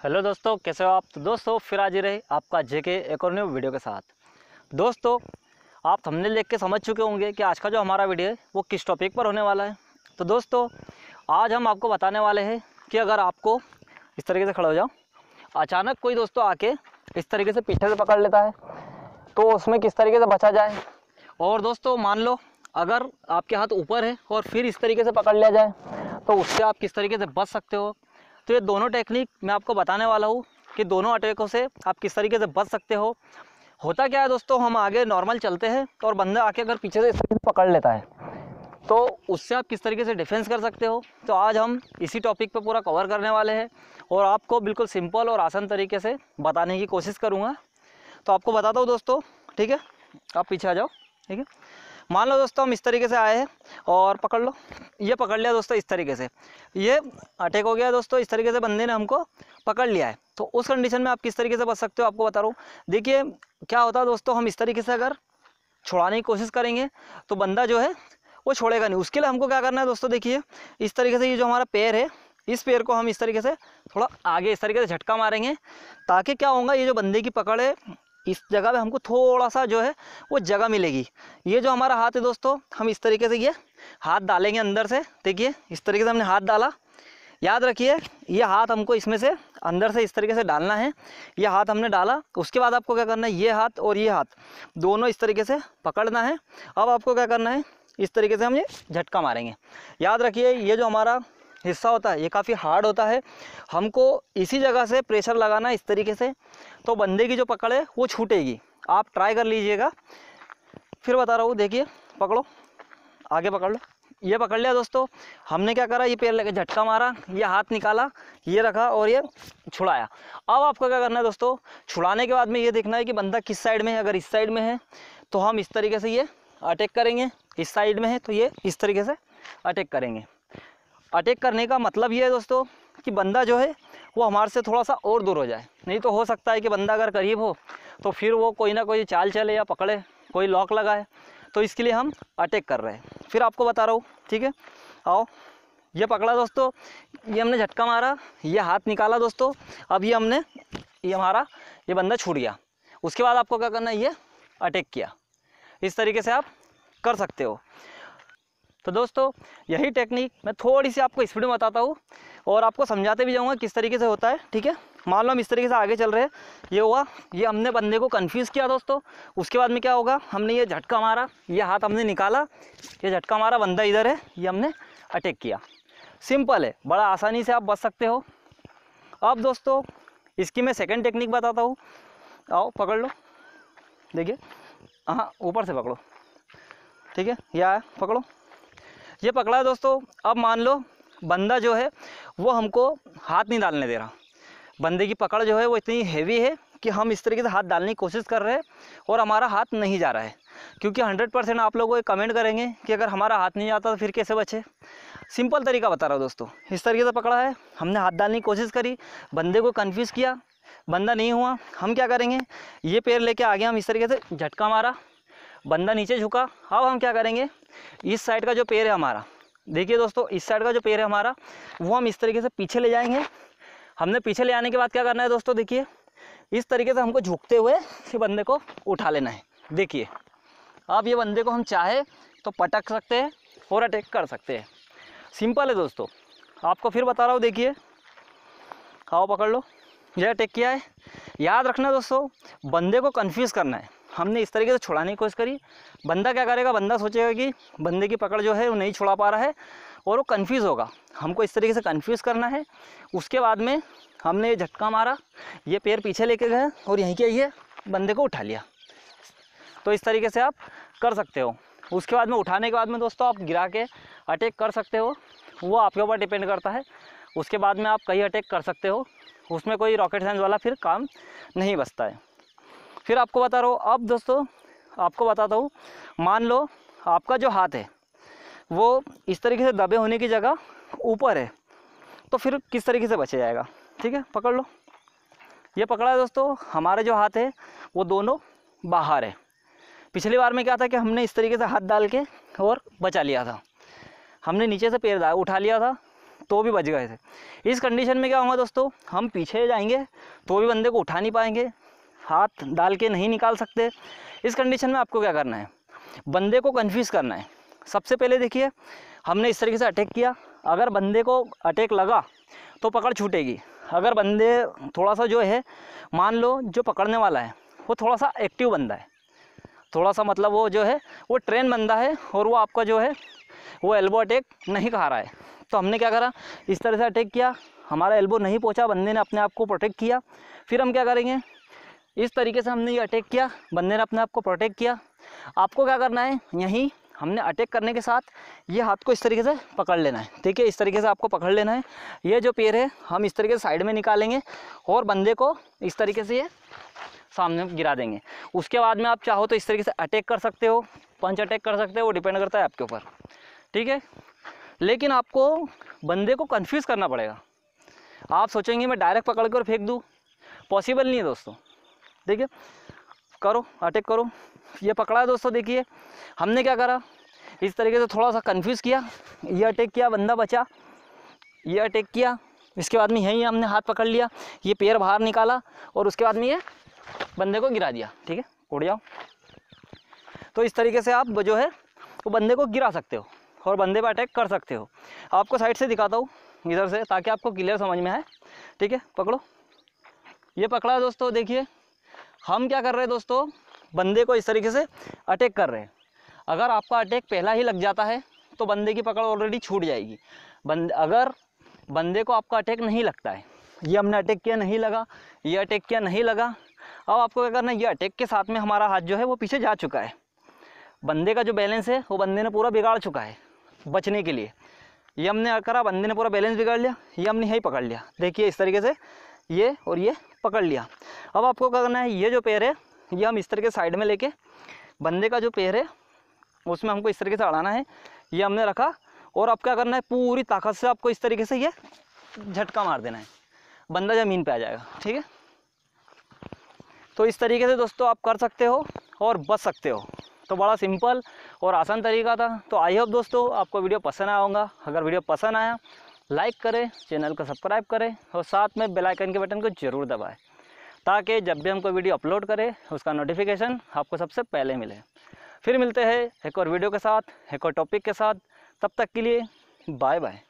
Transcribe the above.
Hello दोस्तों, कैसे हो आप? तो दोस्तों, फिर आज रहे आपका जेके एक और न्यू वीडियो के साथ। दोस्तों, आप थंबनेल देख के समझ चुके होंगे कि आज का जो हमारा वीडियो है, वो किस टॉपिक पर होने वाला है। तो दोस्तों, आज हम आपको बताने वाले हैं कि अगर आपको इस तरीके से खड़ा हो जाओ, अचानक कोई दोस्तों आके इस तरीके से पीछे से पकड़ लेता है तो उसमें किस तरीके से बचा जाए? और दोस्तों, मान लो, अगर आपके हाथ ऊपर है और फिर इस तरीके से पकड़ लिया जाए तो उससे आप किस तरीके से बच सकते हो? तो ये दोनों टेक्निक मैं आपको बताने वाला हूँ कि दोनों अटैकों से आप किस तरीके से बच सकते हो। होता क्या है दोस्तों, हम आगे नॉर्मल चलते हैं तो और बंदा आके अगर पीछे से इस तरीके से पकड़ लेता है तो उससे आप किस तरीके से डिफेंस कर सकते हो। तो आज हम इसी टॉपिक पर पूरा कवर करने वाले हैं और आपको बिल्कुल सिंपल और आसान तरीके से बताने की कोशिश करूँगा। तो आपको बताता हूँ दोस्तों, ठीक है? आप पीछे आ जाओ, ठीक है? मान लो दोस्तों, हम इस तरीके से आए हैं और पकड़ लो। ये पकड़ लिया दोस्तों इस तरीके से। ये अटैक हो गया दोस्तों, इस तरीके से बंदे ने हमको पकड़ लिया है। तो उस कंडीशन में आप किस तरीके से बच सकते हो, आपको बता रहा हूँ। देखिए, क्या होता है दोस्तों, हम इस तरीके से अगर छुड़ाने की कोशिश करेंगे तो बंदा जो है, वो छोड़ेगा नहीं। उसके लिए हमको क्या करना है दोस्तों, देखिए, इस तरीके से ये जो हमारा पैर है, इस पैर को हम इस तरीके से थोड़ा आगे, इस तरीके से झटका मारेंगे, ताकि क्या होगा, ये जो बंदे की पकड़ है इस जगह पे हमको थोड़ा सा जो है, वो जगह मिलेगी। ये जो हमारा हाथ है दोस्तों, हम इस तरीके से ये हाथ डालेंगे अंदर से। देखिए, इस तरीके से हमने हाथ डाला। याद रखिए, ये हाथ हमको इसमें से अंदर से इस तरीके से डालना है। ये हाथ हमने डाला, उसके बाद आपको क्या करना है, ये हाथ और ये हाथ, दोनों इस तरीके से पकड़ना है। अब आपको क्या करना है, इस तरीके से हम ये झटका मारेंगे। याद रखिए, ये जो हमारा हिस्सा होता है, ये काफ़ी हार्ड होता है। हमको इसी जगह से प्रेशर लगाना इस तरीके से तो बंदे की जो पकड़ है, वो छूटेगी। आप ट्राई कर लीजिएगा। फिर बता रहा हूँ, देखिए, पकड़ो, आगे पकड़ लो। ये पकड़ लिया दोस्तों, हमने क्या करा, ये पैर लेके झटका मारा, ये हाथ निकाला, ये रखा और ये छुड़ाया। अब आपको क्या करना है दोस्तों, छुड़ाने के बाद में ये देखना है कि बंदा किस साइड में है। अगर इस साइड में है तो हम इस तरीके से ये अटैक करेंगे, इस साइड में है तो ये इस तरीके से अटैक करेंगे। अटैक करने का मतलब ये है दोस्तों कि बंदा जो है, वो हमारे से थोड़ा सा और दूर हो जाए। नहीं तो हो सकता है कि बंदा अगर करीब हो तो फिर वो कोई ना कोई चाल चले या पकड़े, कोई लॉक लगाए तो इसके लिए हम अटैक कर रहे हैं। फिर आपको बता रहा हूँ, ठीक है? आओ, ये पकड़ा दोस्तों, ये हमने झटका मारा, ये हाथ निकाला दोस्तों, अब ये हमने, ये हमारा, ये बंदा छूट गया। उसके बाद आपको क्या करना है, ये अटैक किया। इस तरीके से आप कर सकते हो। तो दोस्तों, यही टेक्निक मैं थोड़ी सी आपको स्पीड में बताता हूँ और आपको समझाते भी जाऊँगा किस तरीके से होता है, ठीक है? मान लो हम इस तरीके से आगे चल रहे हैं। ये हुआ, ये हमने बंदे को कन्फ्यूज़ किया दोस्तों। उसके बाद में क्या होगा, हमने ये झटका मारा, ये हाथ हमने निकाला, ये झटका मारा, बंदा इधर है, ये हमने अटैक किया। सिंपल है, बड़ा आसानी से आप बच सकते हो। अब दोस्तों, इसकी मैं सेकेंड टेक्निक बताता हूँ। आओ, पकड़ लो। देखिए हाँ ऊपर से पकड़ो। ठीक है, ये आया, पकड़ो। ये पकड़ा दोस्तों। अब मान लो, बंदा जो है, वो हमको हाथ नहीं डालने दे रहा। बंदे की पकड़ जो है, वो इतनी हैवी है कि हम इस तरीके से हाथ डालने की कोशिश कर रहे हैं और हमारा हाथ नहीं जा रहा है। क्योंकि हंड्रेड परसेंट आप लोग कमेंट करेंगे कि अगर हमारा हाथ नहीं जाता तो फिर कैसे बचे? सिंपल तरीका बता रहा हूँ दोस्तों। इस तरीके से पकड़ा है। हमने हाथ डालने की कोशिश करी, बंदे को कन्फ्यूज़ किया, बंदा नहीं हुआ। हम क्या करेंगे? ये पैर लेके आगे हम इस तरीके से झटका मारा, बंदा नीचे झुका। अब हम क्या करेंगे? इस साइड का जो पेड़ है हमारा, देखिए दोस्तों, इस साइड का जो पेड़ है हमारा, वो हम इस तरीके से पीछे ले जाएँगे। हमने पीछे ले आने के बाद क्या करना है दोस्तों, देखिए, इस तरीके से हमको झुकते हुए ये बंदे को उठा लेना है। देखिए अब ये बंदे को हम चाहे तो पटक सकते हैं और अटैक कर सकते हैं। सिंपल है दोस्तों, आपको फिर बता रहा हूँ, देखिए, आओ पकड़ लो, ये अटैक किया है। याद रखना दोस्तों, बंदे को कन्फ्यूज़ करना है। हमने इस तरीके से छुड़ाने की कोशिश करी। बंदा क्या करेगा? बंदा सोचेगा कि बंदे की पकड़ जो है, वो नहीं छुड़ा पा रहा है और वो कन्फ्यूज़ होगा। हमको इस तरीके से कन्फ्यूज़ करना है। उसके बाद में हमने ये झटका मारा, ये पैर पीछे लेके गए और यहीं के ये बंदे को उठा लिया। तो इस तरीके से आप कर सकते हो। उसके बाद में, उठाने के बाद में दोस्तों, आप गिरा के अटैक कर सकते हो। वो आपके ऊपर डिपेंड करता है। उसके बाद में आप कहीं अटैक कर सकते हो। उसमें कोई रॉकेट साइंस वाला फिर काम नहीं बचता है। फिर आपको बता रहा हूँ, अब दोस्तों आपको बताता हूँ, मान लो आपका जो हाथ है, वो इस तरीके से दबे होने की जगह ऊपर है तो फिर किस तरीके से बचा जाएगा? ठीक है, पकड़ लो। ये पकड़ा है दोस्तों, हमारे जो हाथ है, वो दोनों बाहर है। पिछली बार में क्या था कि हमने इस तरीके से हाथ डाल के और बचा लिया था। हमने नीचे से पैर उठा लिया था तो भी बच गए थे। इस कंडीशन में क्या होगा दोस्तों, हम पीछे जाएँगे तो भी बंदे को उठा नहीं पाएँगे हाथ डाल के नहीं निकाल सकते। इस कंडीशन में आपको क्या करना है? बंदे को कन्फ्यूज़ करना है। सबसे पहले देखिए, हमने इस तरीके से अटैक किया। अगर बंदे को अटैक लगा तो पकड़ छूटेगी। अगर बंदे थोड़ा सा जो है, मान लो जो पकड़ने वाला है, वो थोड़ा सा एक्टिव बंदा है। थोड़ा सा मतलब वो जो है, वो ट्रेन बंदा है और वो आपका जो है, वो एल्बो अटैक नहीं खा रहा है। तो हमने क्या करा? इस तरह से अटैक किया। हमारा एल्बो नहीं पहुँचा, बंदे ने अपने आप को प्रोटेक्ट किया। फिर हम क्या करेंगे? इस तरीके से हमने ये अटैक किया। बंदे ने अपने आप को प्रोटेक्ट किया। आपको क्या करना है? यहीं हमने अटैक करने के साथ ये हाथ को इस तरीके से पकड़ लेना है। ठीक है, इस तरीके से आपको पकड़ लेना है। ये जो पेड़ है, हम इस तरीके से साइड में निकालेंगे और बंदे को इस तरीके से ये सामने गिरा देंगे। उसके बाद में आप चाहो तो इस तरीके से अटैक कर सकते हो पंच अटैक कर सकते हो, वो डिपेंड करता है आपके ऊपर। ठीक है? लेकिन आपको बंदे को कन्फ्यूज़ करना पड़ेगा। आप सोचेंगे, मैं डायरेक्ट पकड़ कर फेंक दूँ। पॉसिबल नहीं है दोस्तों। ठीक है करो अटैक करो। ये पकड़ा है दोस्तों, देखिए। हमने क्या करा? इस तरीके से थोड़ा सा कन्फ्यूज़ किया। ये अटैक किया, बंदा बचा। ये अटैक किया। इसके बाद में यहीं हमने हाथ पकड़ लिया। ये पैर बाहर निकाला और उसके बाद में ये बंदे को गिरा दिया, ठीक है? उड़ जाओ। तो इस तरीके से आप जो है, वो बंदे को गिरा सकते हो और बंदे पर अटैक कर सकते हो। आपको साइड से दिखाता हूँ, इधर से, ताकि आपको क्लियर समझ में आए। ठीक है? पकड़ो। ये पकड़ा दोस्तों, देखिए। हम क्या कर रहे हैं दोस्तों? बंदे को इस तरीके से अटैक कर रहे हैं। अगर आपका अटैक पहला ही लग जाता है तो बंदे की पकड़ ऑलरेडी छूट जाएगी। बंद, अगर बंदे को आपका अटैक नहीं लगता है, ये हमने अटैक किया नहीं लगा, ये अटैक किया नहीं लगा, अब आपको क्या करना है, ये अटैक के साथ में हमारा हाथ जो है वो पीछे जा चुका है। बंदे का जो बैलेंस है, वो बंदे ने पूरा बिगाड़ चुका है, बचने के लिए। ये हमने करा, बंदे ने पूरा बैलेंस बिगाड़ लिया, ये हमने यही पकड़ लिया। देखिए इस तरीके से ये और ये पकड़ लिया। अब आपको क्या करना है, ये जो पैर है, ये हम इस तरह के साइड में लेके, बंदे का जो पैर है, उसमें हमको इस तरीके से अड़ाना है। ये हमने रखा और अब क्या करना है, पूरी ताकत से आपको इस तरीके से ये झटका मार देना है। बंदा ज़मीन पे आ जाएगा, ठीक है? तो इस तरीके से दोस्तों आप कर सकते हो और बच सकते हो। तो बड़ा सिंपल और आसान तरीका था। तो आई होप दोस्तों आपको वीडियो पसंद आया होगा। अगर वीडियो पसंद आया लाइक करें, चैनल को सब्सक्राइब करें और साथ में बेल आइकन के बटन को ज़रूर दबाएँ, ताकि जब भी हम कोई वीडियो अपलोड करें, उसका नोटिफिकेशन आपको सबसे पहले मिले। फिर मिलते हैं एक और वीडियो के साथ, एक और टॉपिक के साथ। तब तक के लिए बाय बाय